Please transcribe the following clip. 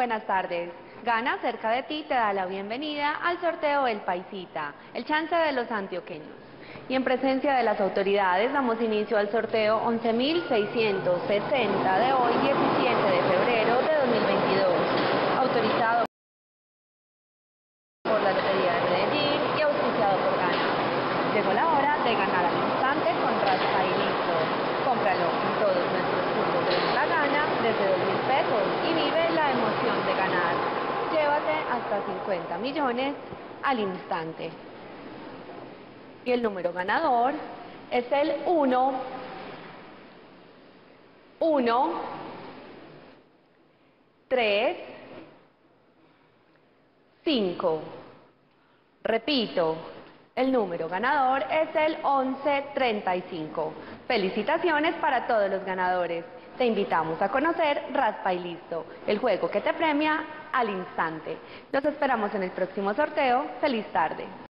Buenas tardes. Gana cerca de ti te da la bienvenida al sorteo El Paisita, el chance de los antioqueños. Y en presencia de las autoridades damos inicio al sorteo 11.660 de hoy 17 de febrero de 2022, autorizado por la Lotería de Medellín y auspiciado por Gana. Llegó la hora de ganar al instante con Raspa y listo. Cómpralo en todos nuestros puntos de la gana desde 2.000 y vive la emoción de ganar. Llévate hasta 50 millones al instante. Y el número ganador es el 1, 1, 3, 5. Repito, el número ganador es el 1135. Felicitaciones para todos los ganadores. Te invitamos a conocer Raspa y Listo, el juego que te premia al instante. Los esperamos en el próximo sorteo. Feliz tarde.